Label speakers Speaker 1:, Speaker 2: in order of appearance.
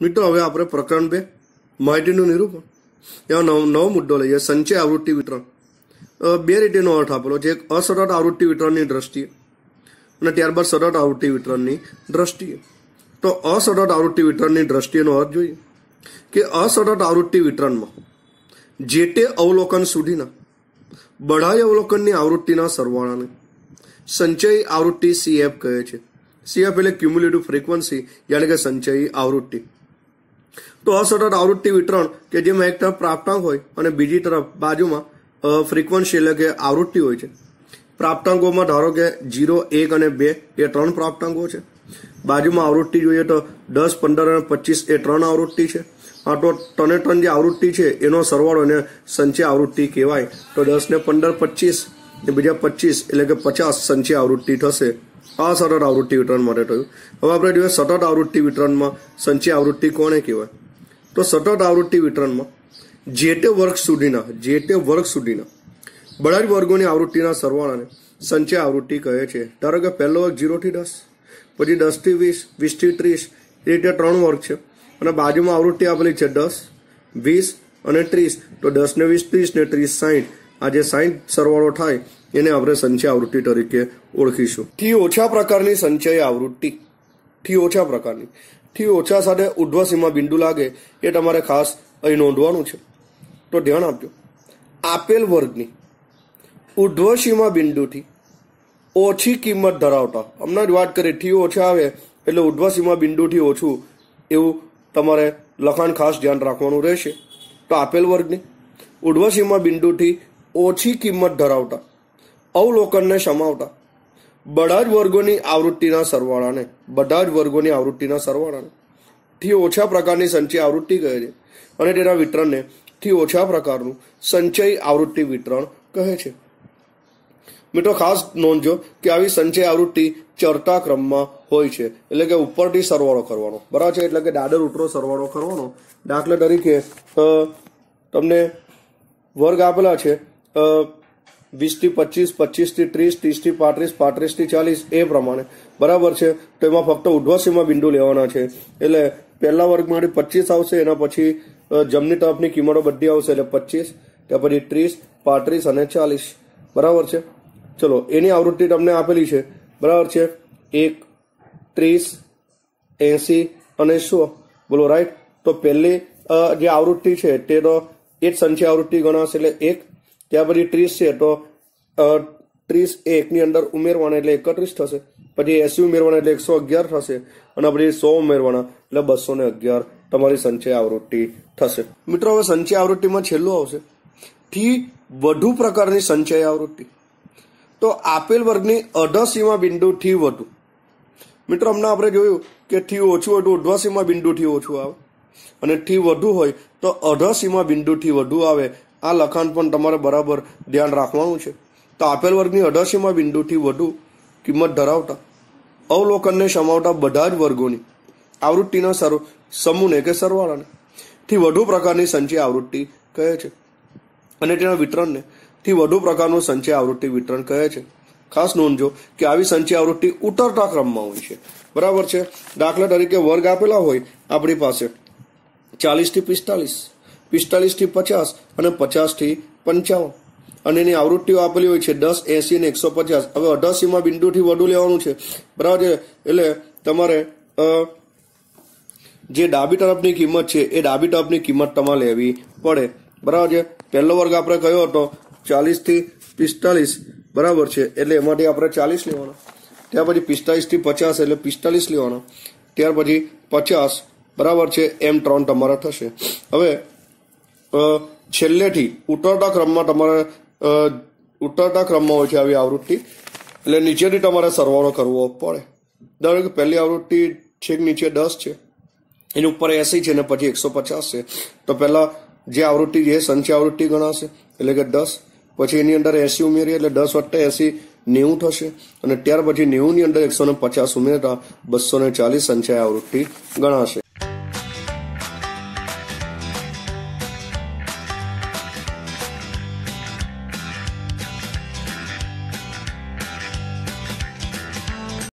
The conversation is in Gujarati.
Speaker 1: મિત્રો હવે આપણે પ્રકરણ બે. માહિતીનું નિરૂપણ. એમાં નવ નવો મુદ્દો લઈએ. સંચય આવૃત્તિ વિતરણ. બે રીતેનો અર્થ આપેલો છે. એક અસતત આવૃત્તિ વિતરણની દ્રષ્ટિએ અને ત્યારબાદ સતત આવૃત્તિ વિતરણની દ્રષ્ટિએ. તો અસતત આવૃત્તિ વિતરણની દ્રષ્ટિએનો અર્થ જોઈએ. કે અસતત આવૃત્તિ વિતરણમાં જે તે અવલોકન સુધીના, બઢાઈ અવલોકનની આવૃત્તિના સરવાળાને સંચય આવૃત્તિ સીએફ કહે છે. સીએફ એટલે ક્યુમ્યુલેટિવ ફ્રીક્વન્સી જાણે કે સંચય આવૃત્તિ. તો અસતત આવૃત્તિ વિતરણ, કે જેમાં એક તરફ પ્રાપ્તાંક હોય અને બીજી તરફ બાજુમાં ફ્રીક્વન્સી એટલે કે આવૃત્તિ હોય છે. પ્રાપ્તાંકોમાં ધારો કે જીરો એક અને બે એ ત્રણ પ્રાપ્તાંકો છે. બાજુમાં આવૃત્તિ જોઈએ તો દસ, પંદર અને પચીસ એ ત્રણ આવૃત્તિ છે. હા તો ત્રણે ત્રણ જે આવૃત્તિ છે, એનો સરવાળો અને સંચય આવૃત્તિ કહેવાય. તો દસ ને પંદર, પચીસ ને બીજા પચીસ એટલે કે પચાસ સંચય આવૃત્તિ થશે. આ સતત આવૃત્તિ વિતરણ માટે થયું. હવે આપણે જોઈએ સતત આવૃત્તિ વિતરણમાં સંચય આવૃત્તિ કોને કહેવાય? તો સતત આવૃત્તિ વિતરણમાં, જે તે વર્ગ સુધીના, જે તે વર્ગ સુધીના બધા જ વર્ગોની આવૃત્તિના સરવાળાને સંચય આવૃત્તિ કહે છે. ધારો કે પહેલો વર્ગ જીરોથી દસ, પછી દસથી વીસ વીસથી ત્રીસ, એ રીતે ત્રણ વર્ગ છે. અને બાજુમાં આવૃત્તિ આપેલી છે દસ, વીસ અને ત્રીસ. તો દસ ને વીસ, ત્રીસ ને ત્રીસ સાહીઠ આ જે સાહીઠ સરવાળો થાય, એને આપણે સંચય આવૃત્તિ તરીકે ઓળખીશું. થી ઓછા પ્રકારની સંચય આવૃત્તિ. થી ઓછા પ્રકારની. થી ઓછા સાથે ઉર્ધ્વ સીમા બિંદુ લાગે એ તમારે ખાસ અહીં નોંધવાનું છે. તો ધ્યાન આપજો. આપેલ વર્ગની ઉર્ધ્વસીમા બિંદુથી ઓછી કિંમત ધરાવતા, હમણાં જ વાત કરી, થી ઓછા આવે એટલે ઉર્ધ્વસીમા બિંદુથી ઓછું એવું તમારે લખાણ ખાસ ધ્યાન રાખવાનું રહેશે. તો આપેલ વર્ગની ઉર્ધ્વસીમા બિંદુથી ઓછી કિંમત ધરાવતા, અવલોકનને સમાવતા બધા જ વર્ગોની આવૃત્તિના સરવાળાને બધા જ વર્ગોની આવૃત્તિના સરવાળાને. થી ઓછા પ્રકારની સંચય આવૃત્તિ કહે છે અને તેના વિતરણને થી ઓછા પ્રકારનું સંચય આવૃત્તિ વિતરણ કહે છે. મિત્રો, ખાસ નોંધજો કે આવી સંચય આવૃત્તિ ચડતા ક્રમમાં હોય છે, એટલે કે ઉપરથી સરવાળો કરવાનો. બરાબર છે? એટલે કે દાદર ઉતરો સરવાળો કરવાનો. દાખલા તરીકે તમને વર્ગ આપેલા છે વીસથી પચીસ પચીસથી ત્રીસ ત્રીસથી પાંત્રીસ પાંત્રીસથી ચાલીસ, એ પ્રમાણે. બરાબર છે? તો એમાં ફક્ત ઉધ્વસીમાં બિંદુ લેવાના છે. એટલે પહેલા વર્ગમાંથી પચીસ આવશે, એના પછી જમણી તરફની કિંમતો બધી આવશે, એટલે પચીસ ત્યાર પછી ત્રીસ, પાંત્રીસ અને ચાલીસ. બરાબર છે? ચલો, એની આવૃત્તિ તમને આપેલી છે. બરાબર છે? એક, ત્રીસ, એસી અને સો. બોલો રાઈટ તો પહેલી જે આવૃત્તિ છે તે તો એ જ સંખ્યા આવૃત્તિ ગણાશે, એટલે એક ત્યાર પછી ત્રીસ છે તો ત્રીસ એકની અંદર ઉમેરવાના એટલે એકત્રીસ થશે. પછી એસી ઉમેરવાના એટલે એકસો અગિયાર થશે. અને પછી સો ઉમેરવાના એટલે બસો ને અગિયાર તમારી સંચય આવૃત્તિ થશે. મિત્રો, હવે સંચય આવૃત્તિમાં છેલ્લું આવશે. થી વધુ પ્રકારની સંચય આવૃત્તિ. તો આપેલ વર્ગની અઢસીમા બિંદુથી વધુ. મિત્રો, હમણાં આપણે જોયું કે થી ઓછું હોય તો ઉર્ધ્વસીમા બિંદુથી ઓછું આવે. અને થી વધુ હોય તો અઢસીમા બિંદુથી વધુ આવે. આ લખાણ પણ તમારે બરાબર ધ્યાન રાખવાનું છે. તો આપેલ વર્ગની અઢાસીમાં બિંદુથી વધુ કિંમત ધરાવતા અવલોકનને સમાવતા બધા જ વર્ગોની આવૃત્તિના સર સમૂહને કે સરવાળાને થી વધુ પ્રકારની સંચય આવૃત્તિ કહે છે. અને તેના વિતરણને થી વધુ પ્રકારનું સંચય આવૃત્તિ વિતરણ કહે છે. ખાસ નોંધજો કે આવી સંચય આવૃત્તિ ઉતરતા ક્રમમાં હોય છે. બરાબર છે? દાખલા તરીકે વર્ગ આપેલા હોય આપણી પાસે ચાલીસથી પિસ્તાલીસ. પિસ્તાલીસથી પચાસ અને પચાસથી પંચાવન. અને એની આવૃત્તિઓ આપેલી હોય છે દસ, એસી ને એકસો પચાસ. હવે અઢાસીમાં બિંદુથી વધુ લેવાનું છે. બરાબર છે? એટલે તમારે જે ડાબી તરફની કિંમત છે, એ ડાબી તરફની કિંમત તમારે લેવી પડે. બરાબર છે? પહેલો વર્ગ આપણે કયો હતો? ચાલીસથી પિસ્તાલીસ બરાબર છે? એટલે એમાંથી આપણે ચાલીસ લેવાનો. ત્યાર પછી પિસ્તાલીસથી પચાસ, એટલે પિસ્તાલીસ લેવાનો. ત્યાર પછી પચાસ. બરાબર છે? એમ ત્રણ તમારા થશે. હવે છેલ્લેથી ઉતરતા ક્રમમાં તમારે ઉતરતા ક્રમમાં હોય છે આવી આવૃત્તિ. એટલે નીચેથી તમારે સરવાળો કરવો પડે. ધારો કે પહેલી આવૃત્તિ છેક નીચે દસ છે. એની ઉપર એસી છે ને પછી એકસો પચાસ છે. તો પહેલા જે આવૃત્તિ છે એ સંચય આવૃત્તિ ગણાશે, એટલે કે દસ. પછી એની અંદર એસી ઉમેરીએ એટલે દસ વત્તા એસી નેવું થશે. અને ત્યાર પછી નેવું ની અંદર એકસો ને પચાસ ઉમેરતા બસો ને ચાલીસ સંચય આવૃત્તિ ગણાશે.